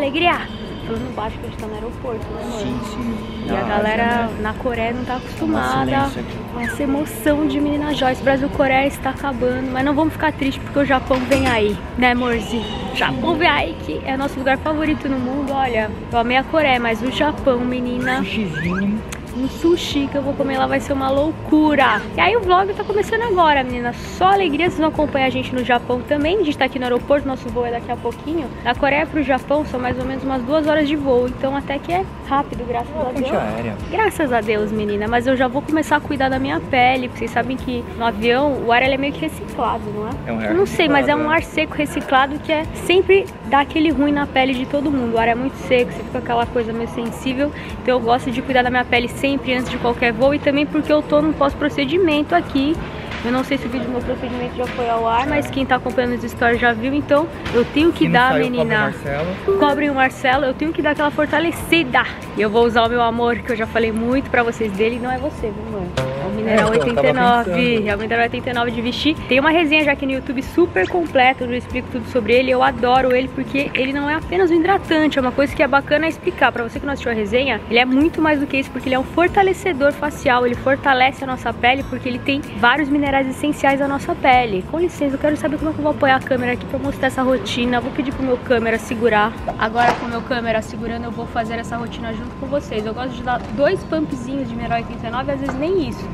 alegria. Falando baixo que a gente tá no aeroporto, né amor? Sim, sim. E a galera na Coreia não tá acostumada. com essa emoção de menina Joyce. Brasil-Coreia está acabando, mas não vamos ficar tristes porque o Japão vem aí, né amorzinho? Japão vem aí que é nosso lugar favorito no mundo, olha Eu amei a Coreia, mas o Japão, menina. Sushizinho um sushi que eu vou comer lá vai ser uma loucura. E aí o vlog tá começando agora, menina. Só alegria, vocês vão acompanhar a gente no Japão também. A gente tá aqui no aeroporto, nosso voo é daqui a pouquinho. Da Coreia pro Japão são mais ou menos umas duas horas de voo. Então até que é rápido, graças a Deus. aérea. Graças a Deus, menina. Mas eu já vou começar a cuidar da minha pele. Porque vocês sabem que no avião o ar ele é meio que reciclado, não é? É um ar eu não sei, mas é um ar seco reciclado que é sempre dá aquele ruim na pele de todo mundo. O ar é muito seco, você fica aquela coisa meio sensível. Então eu gosto de cuidar da minha pele sempre antes de qualquer voo e também porque eu tô num pós-procedimento aqui. Eu não sei se o vídeo do meu procedimento já foi ao ar, mas quem tá acompanhando os stories já viu, então eu tenho que dar, saiu, cobre o menina. Cobre o Marcelo, eu tenho que dar aquela fortalecida. E eu vou usar o meu amor, que eu já falei muito pra vocês dele, não é você, viu, amor? O Mineral É, eu tava 89. pensando. É o Mineral 89 de vestir. Tem uma resenha já aqui no YouTube super completa, onde eu explico tudo sobre ele. Eu adoro ele porque ele não é apenas um hidratante, é uma coisa que é bacana explicar. Pra você que não assistiu a resenha, ele é muito mais do que isso, porque ele é um fortalecedor facial. Ele fortalece a nossa pele porque ele tem vários minerais essenciais da nossa pele. Com licença, eu quero saber como é que eu vou apoiar a câmera aqui pra mostrar essa rotina. Vou pedir pro meu câmera segurar. Agora com o meu câmera segurando, eu vou fazer essa rotina junto com vocês. Eu gosto de dar dois pumpzinhos de mineral 89, às vezes nem isso.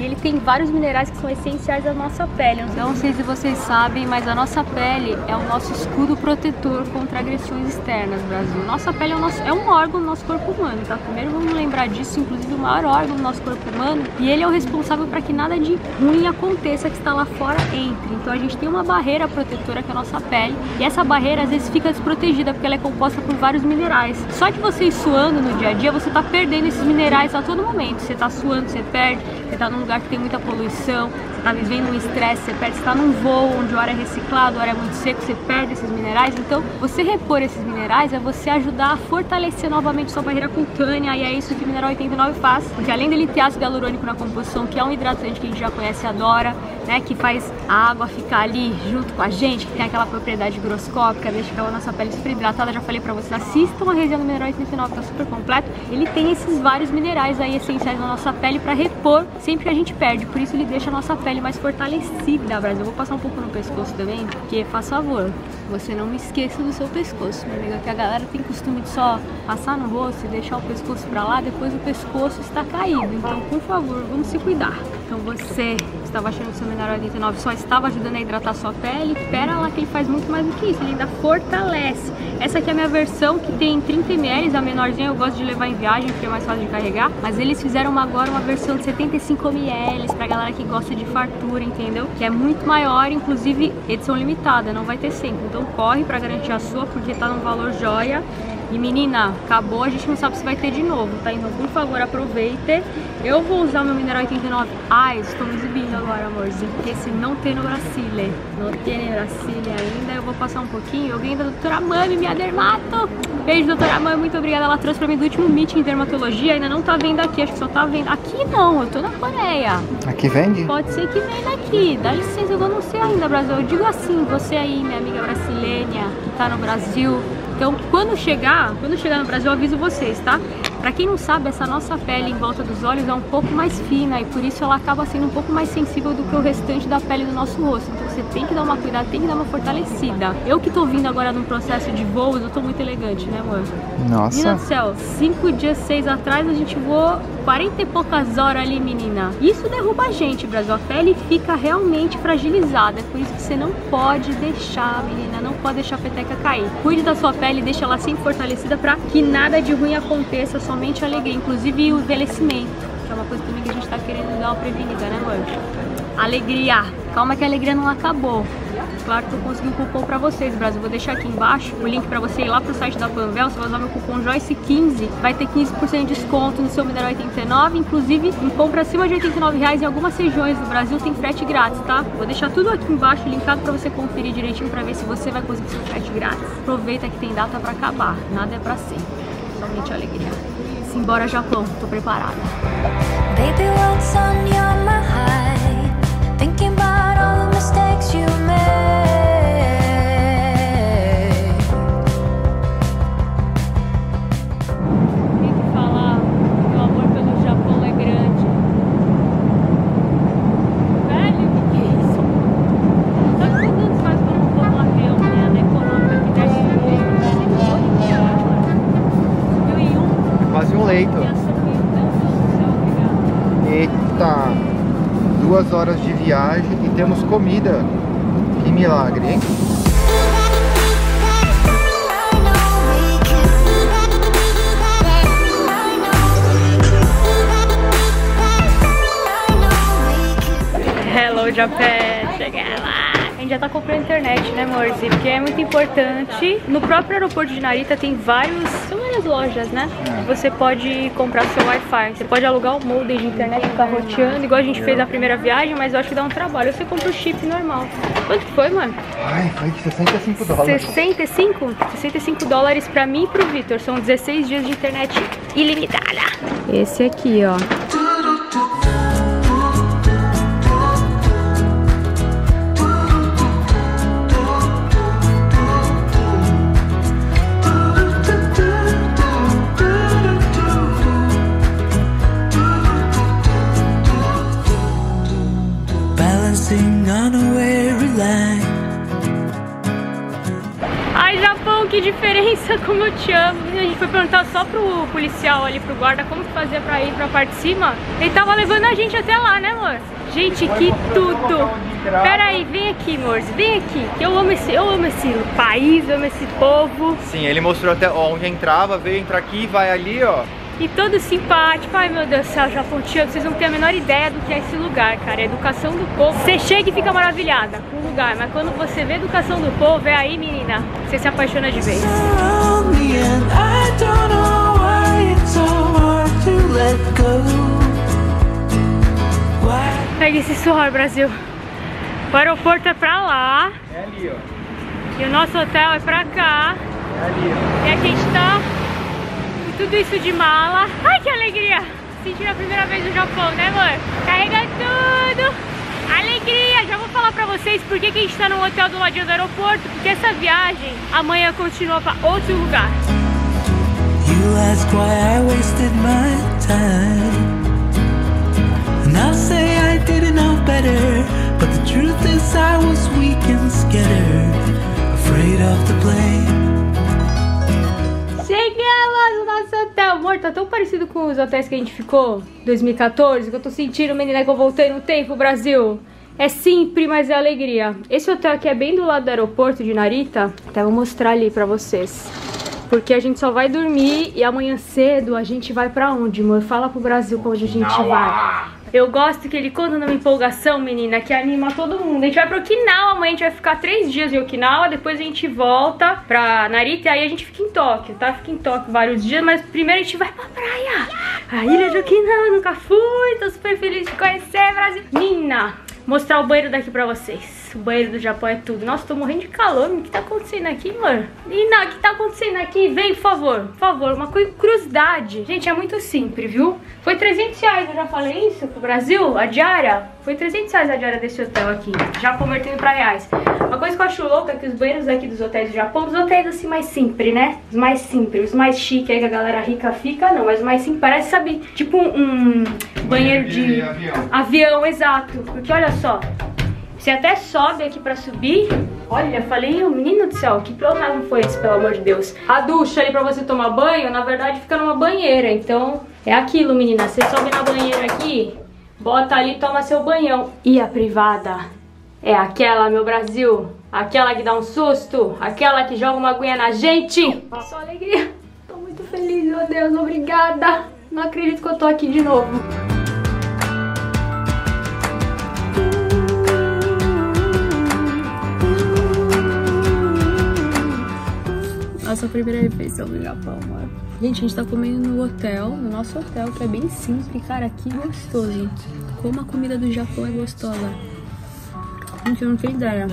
E ele tem vários minerais que são essenciais da nossa pele. Eu não sei se vocês sabem, mas a nossa pele é o nosso escudo protetor contra agressões externas, Brasil. Nossa pele é, nosso, é um órgão do nosso corpo humano, tá? Primeiro vamos lembrar disso, inclusive o maior órgão do nosso corpo humano. E ele é o responsável para que nada de ruim aconteça que está lá fora entre. Então a gente tem uma barreira protetora que é a nossa pele. E essa barreira às vezes fica desprotegida porque ela é composta por vários minerais. Só de você ir suando no dia a dia, você tá perdendo esses minerais a todo momento. Você tá suando, você perde. Você tá num lugar que tem muita poluição, você tá vivendo um estresse, você perde, você tá num voo onde o ar é reciclado, o ar é muito seco, você perde esses minerais. Então, você repor esses minerais é você ajudar a fortalecer novamente sua barreira cutânea e é isso que o mineral 89 faz, porque além dele ter ácido hialurônico na composição, que é um hidratante que a gente já conhece e adora, né, que faz a água ficar ali junto com a gente, que tem aquela propriedade higroscópica, deixa aquela nossa pele super hidratada, já falei pra vocês, assistam a resenha do mineral 89, tá super completo. Ele tem esses vários minerais aí essenciais na nossa pele pra repor sempre que a gente perde, por isso ele deixa a nossa pele mais fortalecida, Brasil. Eu vou passar um pouco no pescoço também, porque, faz favor, você não me esqueça do seu pescoço, minha amiga, que a galera tem costume de só passar no rosto e deixar o pescoço pra lá, depois o pescoço está caído. Então, por favor, vamos se cuidar. Então você estava achando que o seu mineral 89 só estava ajudando a hidratar sua pele, pera lá que ele faz muito mais do que isso, ele ainda fortalece. Essa aqui é a minha versão que tem 30 ml, a menorzinha eu gosto de levar em viagem porque é mais fácil de carregar, mas eles fizeram uma, agora uma versão de 75 ml pra galera que gosta de fartura, entendeu? Que é muito maior, inclusive edição limitada, não vai ter sempre. Então corre pra garantir a sua porque tá num valor joia. E menina, acabou, a gente não sabe se vai ter de novo, tá? Então, por favor, aproveite. Eu vou usar o meu mineral 89. Ai, estou me exibindo agora, amorzinho, porque esse não tem no Brasile. Não tem no Brasile ainda. Eu vou passar um pouquinho. Eu ganhei da doutora Mami, minha dermato. Beijo, doutora Mami, muito obrigada. Ela trouxe pra mim do último meeting em dermatologia. Ainda não tá vendo aqui, acho que só tá vendo. Aqui não, eu tô na Coreia. Aqui vende? Pode ser que venha daqui. Dá licença, eu não sei ainda, Brasil. Eu digo assim, você aí, minha amiga brasileira, que tá no Brasil. Então, quando chegar, quando chegar no Brasil, eu aviso vocês, tá? Pra quem não sabe, essa nossa pele em volta dos olhos é um pouco mais fina e por isso ela acaba sendo um pouco mais sensível do que o restante da pele do nosso rosto. Então você tem que dar uma cuidada, tem que dar uma fortalecida. Eu que tô vindo agora num processo de voos, eu tô muito elegante, né, amor? Menina Nossa. do céu, cinco dias, seis atrás, a gente voou 40 e poucas horas ali, menina. Isso derruba a gente, Brasil. A pele fica realmente fragilizada. É por isso que você não pode deixar, menina, não pode deixar a peteca cair. Cuide da sua pele, deixa ela sempre fortalecida pra que nada de ruim aconteça, somente alegria. Inclusive o envelhecimento, que é uma coisa também que a gente tá querendo dar uma prevenida, né, amor? Alegria. Calma que a alegria não acabou. Claro que eu consegui um cupom pra vocês, Brasil. Vou deixar aqui embaixo o link pra você ir lá pro site da Panvel. Você vai usar meu cupom Joyce15, vai ter 15% de desconto no seu mineral 89. Inclusive, em compra acima de 89 reais em algumas regiões do Brasil tem frete grátis, tá? Vou deixar tudo aqui embaixo linkado pra você conferir direitinho pra ver se você vai conseguir seu frete grátis. Aproveita que tem data pra acabar. Nada é pra sempre. Somente alegria. Simbora, Japão. Tô preparada. Baby, temos comida. Que milagre, hein? Hello Japan, cheguei lá. A gente já tá comprando internet, né, amorzi? Porque é muito importante. No próprio aeroporto de Narita tem vários, são várias lojas, né? É. Você pode comprar seu Wi-Fi. Você pode alugar o modem de internet ficar roteando, igual a gente fez na primeira viagem, mas eu acho que dá um trabalho. Você compra o chip normal. Quanto que foi, mano? Ai, foi 65 dólares. 65? 65 dólares pra mim e pro Vitor. São 16 dias de internet ilimitada. Esse aqui, ó. Diferença, como eu te amo. A gente foi perguntar só pro policial ali, pro guarda, como que fazia pra ir pra parte de cima. Ele tava levando a gente até lá, né, amor? Gente, que tudo! Pera aí, vem aqui, amor, vem aqui. que Eu amo esse, eu amo esse país, eu amo esse povo. Sim, ele mostrou até ó, onde entrava, veio entrar aqui, vai ali, ó. E todo simpático. Ai, meu Deus do céu, Japão, amo. Vocês não têm a menor ideia do que é esse lugar, cara. A educação do povo. Você chega e fica maravilhada com o lugar, mas quando você vê a educação do povo, é aí, menina, você se apaixona de vez. And I don't know why it's so hard to let go. Why? Pega esse suor, Brasil. O aeroporto é pra lá É ali, ó. e o nosso hotel é pra cá. É ali, ó. E a gente tá com tudo isso de mala. Ai, que alegria! Sentindo a primeira vez no Japão, né, amor? Carrega tudo! Alegria! Falar pra vocês por que, que a gente tá num hotel do ladinho do aeroporto. Porque essa viagem amanhã continua pra outro lugar. You ask why I wasted my time. And I'll say I didn't know better. But the truth is, I was weak and scared. Afraid of the blame. Chegamos no nosso hotel. Amor, tá tão parecido com os hotéis que a gente ficou em 2014 que eu tô sentindo, menina, que eu voltei no tempo, Brasil. É simples, mas é alegria. Esse hotel aqui é bem do lado do aeroporto de Narita. Até vou mostrar ali pra vocês. Porque a gente só vai dormir e amanhã cedo a gente vai pra onde, amor? Fala pro Brasil pra onde a gente vai. Eu gosto que ele conta numa empolgação, menina, que anima todo mundo. A gente vai pra Okinawa, amanhã a gente vai ficar três dias em Okinawa, depois a gente volta pra Narita e aí a gente fica em Tóquio, tá? Fica em Tóquio vários dias, mas primeiro a gente vai pra praia. A ilha de Okinawa, nunca fui, tô super feliz de conhecer, Brasil. Menina, mostrar o banheiro daqui pra vocês. O banheiro do Japão é tudo. Nossa, tô morrendo de calor. O que tá acontecendo aqui, mano? Menina, o que tá acontecendo aqui? Vem, por favor. Por favor, uma cu- curiosidade. Gente, é muito simples, viu? Foi 300 reais, eu já falei isso pro Brasil, a diária. Foi 300 reais a diária desse hotel aqui. Já convertendo pra reais. Uma coisa que eu acho louca é que os banheiros aqui dos hotéis do Japão, os hotéis assim mais simples, né? Os mais simples, os mais chiques aí que a galera rica fica, não. Mas os mais simples, parece, sabe, tipo um, um banheiro de... de avião. Avião, exato. Porque olha só, você até sobe aqui pra subir. Olha, falei, "Ô, menino do céu, que problema foi esse, pelo amor de Deus? A ducha ali pra você tomar banho, na verdade fica numa banheira. Então, é aquilo, menina. Você sobe na banheira aqui, bota ali e toma seu banhão. E a privada? É aquela, meu Brasil. Aquela que dá um susto. Aquela que joga uma aguinha na gente. Só alegria. Tô muito feliz, meu Deus. Obrigada. Não acredito que eu tô aqui de novo. Nossa primeira refeição no Japão, mano. Gente, a gente tá comendo no hotel, no nosso hotel, que é bem simples, cara, que gostoso. Como a comida do Japão é gostosa. Gente, eu não tenho ideia.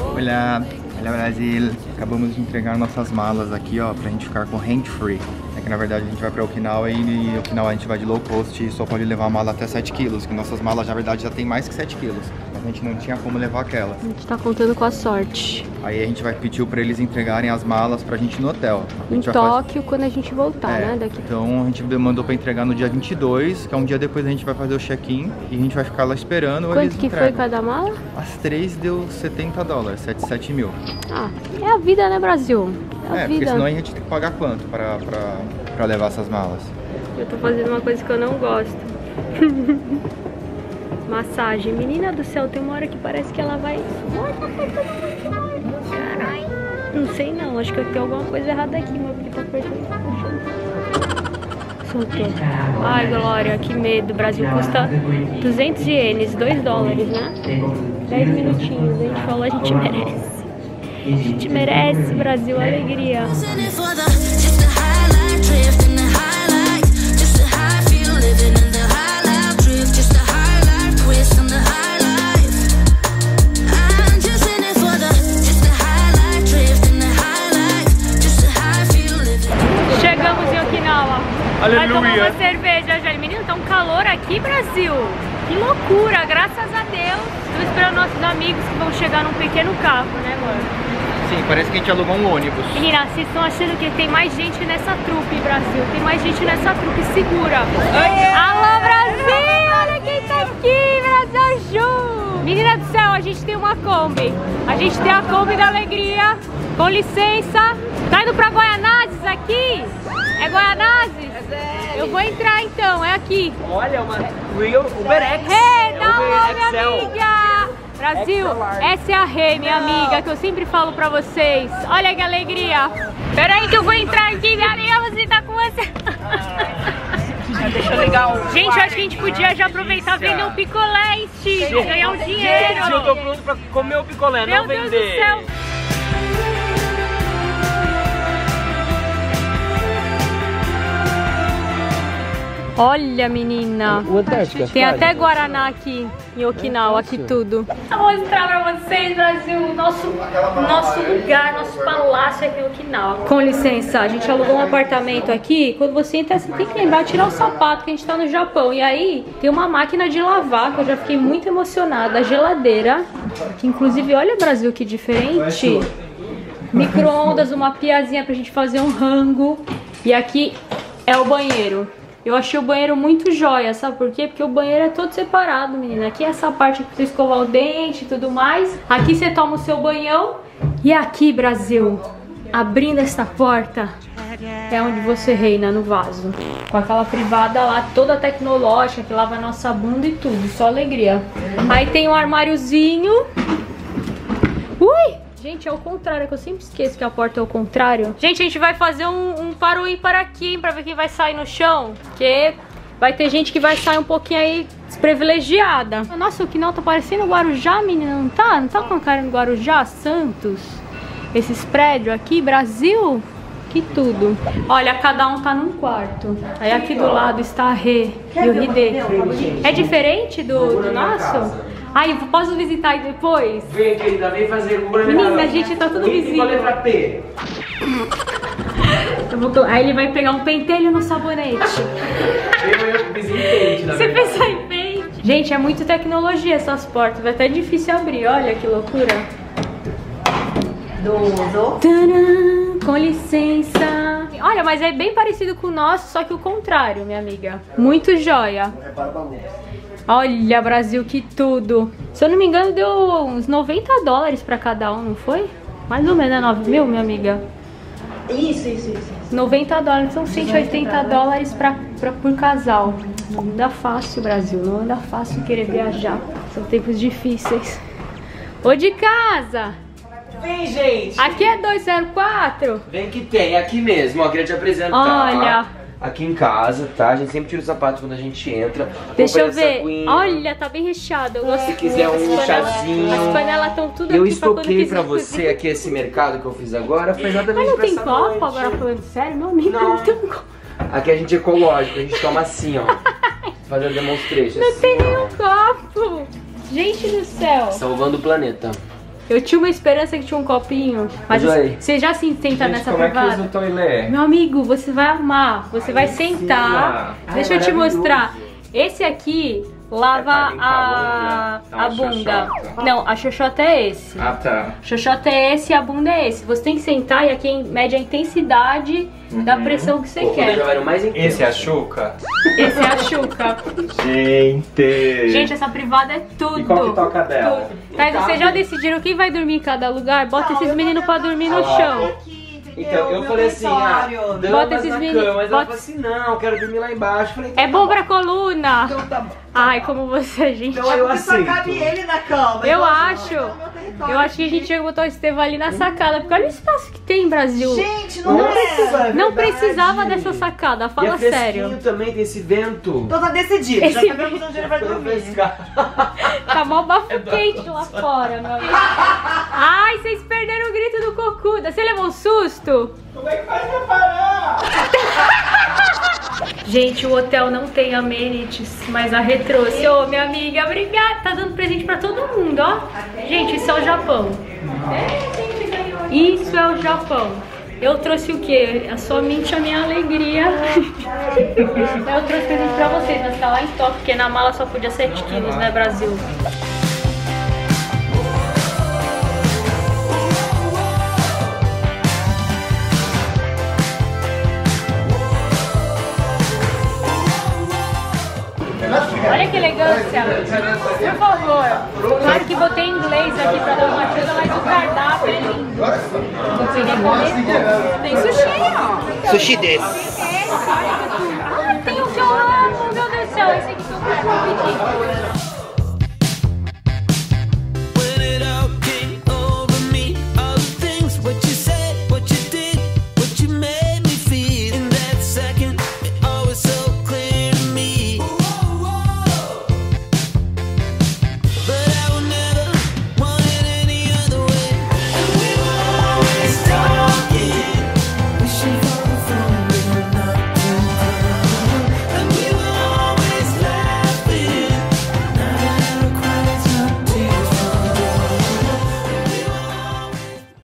Olha, olha Brasil. Acabamos de entregar nossas malas aqui, ó, pra gente ficar com hand free. É que na verdade a gente vai pra Okinawa e em Okinawa a gente vai de low cost e só pode levar a mala até 7 quilos, que nossas malas na verdade já tem mais que 7 quilos. A mas a gente não tinha como levar aquela. A gente tá contando com a sorte. Aí a gente vai pedir pra eles entregarem as malas pra gente no hotel. Em Tóquio, quando a gente voltar, É, né? Daqui. Então a gente mandou pra entregar no dia 22, que é um dia depois a gente vai fazer o check-in e a gente vai ficar lá esperando. Quanto eles que foi entregam. cada mala? As três deu 70 dólares, 77 mil. Ah, é a vida, né, Brasil? É a É, porque vida. senão a gente tem que pagar quanto pra, pra, pra levar essas malas? Eu tô fazendo uma coisa que eu não gosto. Massagem. Menina do céu, tem uma hora que parece que ela vai. Caralho. Não sei não, acho que tem alguma coisa errada aqui, mas porque tá apertando. Soltou. Ai, Glória, que medo. O Brasil custa 200 ienes, 2 dólares, né? 10 minutinhos. A gente falou, a gente merece. A gente merece, Brasil, alegria. Okinawa. Vai tomar Aleluia. uma cerveja já. Menino, tá um calor aqui, Brasil. Que loucura, graças a Deus. Tô esperando nossos amigos que vão chegar num pequeno carro, né, amor? Sim, parece que a gente alugou um ônibus. Menina, vocês estão achando que tem mais gente nessa trupe, Brasil. Tem mais gente nessa trupe, segura. Alô, Brasil! Olha quem tá aqui, Brasil Ju! Menina do céu, a gente tem uma Kombi. A gente tem a Kombi da Alegria. Com licença. Tá indo pra Goianazes aqui? É Goianazes? Eu vou entrar então, é aqui. Olha, uma Real Uber X. Rê, dá um Uber alô, minha Excel. amiga! Brasil, essa é a Rê, minha amiga, que eu sempre falo pra vocês. Olha que alegria! Pera aí que eu vou entrar aqui, minha amiga, você tá com você. Deixa eu ligar o. Gente, acho que a gente podia já aproveitar e vender um picolé, Steve, ganhar um dinheiro. Gente, eu tô pronto pra comer o picolé, Meu não Deus do vender. céu. Olha, menina. O Antártica. Tem até Guaraná aqui em Okinawa, aqui tudo. Eu vou mostrar pra vocês, Brasil, o nosso, o nosso lugar, nosso palácio aqui em Okinawa. Com licença, a gente alugou um apartamento aqui. Quando você entra, você tem que lembrar de tirar o sapato, que a gente tá no Japão. E aí, tem uma máquina de lavar, que eu já fiquei muito emocionada. A geladeira, que inclusive, olha, Brasil, que diferente. Micro-ondas, uma piazinha pra gente fazer um rango. E aqui é o banheiro. Eu achei o banheiro muito jóia, sabe por quê? Porque o banheiro é todo separado, menina. Aqui é essa parte pra você escovar o dente e tudo mais. Aqui você toma o seu banhão. E aqui, Brasil, abrindo esta porta, é onde você reina no vaso. Com aquela privada lá, toda tecnológica, que lava nossa bunda e tudo. Só alegria. Aí tem um armáriozinho. Gente, é o contrário, é que eu sempre esqueço que a porta é o contrário. Gente, a gente vai fazer um, um para o ímpar aqui, pra ver quem vai sair no chão. Porque vai ter gente que vai sair um pouquinho aí desprivilegiada. Nossa, o Quinal tá parecendo Guarujá, menina, não tá? Não tá com a cara de Guarujá? Santos? Esses prédios aqui, Brasil? Que tudo. Olha, cada um tá num quarto. Aí aqui do lado está a Rê e o Ridê. É diferente do, do nosso? Ai, eu posso visitar aí depois? Vem, querida, vem fazer o Menina, a gente tá tudo tem com a vizinho. letra P? Eu vou Aí ele vai pegar um pentelho no sabonete. Eu o vizinho na Você verdade. pensou em pente? Gente, é muito tecnologia essas portas. Vai até difícil abrir. Olha que loucura. Tadã, com licença. Olha, mas é bem parecido com o nosso, só que o contrário, minha amiga. Muito joia. Olha, Brasil, que tudo. Se eu não me engano, deu uns 90 dólares pra cada um, não foi? Mais ou menos, né? 9 mil, minha amiga? Isso, isso, isso. 90 dólares, são 180 dólares pra, pra, por casal. Não anda fácil, Brasil, não anda fácil querer viajar. São tempos difíceis. Ô de casa! Vem, gente! Aqui é 204? Vem que tem, aqui mesmo, ó, queria te apresentar. Olha. Aqui em casa, tá? A gente sempre tira o sapato quando a gente entra. Deixa eu ver. aguinha. Olha, tá bem recheado. Eu gosto Se quiser um panelas- chazinho. As panelas estão tudo Eu aqui pra quando pra você cozinhar. aqui esse mercado que eu fiz agora, foi exatamente Mas não tem copo noite. agora falando sério? Meu amigo, Não. não tem um copo. Aqui a gente é ecológico, a gente toma assim, ó. Fazendo demonstration. Não assim, tem ó. nenhum copo. Gente do céu. Salvando o planeta. Eu tinha uma esperança que tinha um copinho. Mas você já se senta Gente, nessa como é que usa privada? o toilé? Meu amigo, você vai amar. Você vai sentar. Deixa eu te mostrar. Esse aqui, lava É, tá a, a bunda. xoxota. Não, a xoxota é esse. Ah, tá. Xoxota é esse e a bunda é esse. Você tem que sentar e aqui mede a intensidade da pressão que você quer. Esse é a Xuca? Esse é a Xuca. Gente! Gente, essa privada é tudo. E qual que toca dela? Tudo. Tá, vocês já decidiram quem vai dormir em cada lugar? Bota esses meninos pra dormir no chão. Então, eu falei assim, ah. Bota esses na meninos- cama. Mas bota- ela falou assim, não, eu quero dormir lá embaixo. Falei, então É tá bom pra coluna. Então tá bom. Ai, como você, é gente. Então eu Porque só cabe ele na cama. Eu Então, acho. território Eu acho que a gente tinha que botar o Estevão ali na sacada, porque olha o espaço que tem, Brasil. Gente, não Nossa, é. é Não verdade. precisava dessa sacada, E é fala sério. também, tem esse vento. Então tá decidido. Esse Já sabemos onde ele vai Pra dormir. Tá mó bafo quente lá fora, meu amigo. Ai, vocês perderam o grito do Cocuda. Você levou um susto? Como é que faz pra parar? Gente, o hotel não tem amenities, mas a Rê trouxe. Ô, minha amiga, obrigada. Tá dando presente pra todo mundo, ó. Gente, isso é o Japão. Isso é o Japão. Eu trouxe o quê? A somente a minha alegria. Eu trouxe presente pra vocês, mas tá lá em Tóquio, porque na mala só podia 7 quilos, né, Brasil? Que elegância. Por favor. Claro que botei inglês aqui pra dar uma ajuda, mas o cardápio é lindo. Eu queria comer. Tem sushi, ó. Sushi desse. Ah, tem o que eu amo, meu Deus do céu. Esse aqui que eu quero pedir.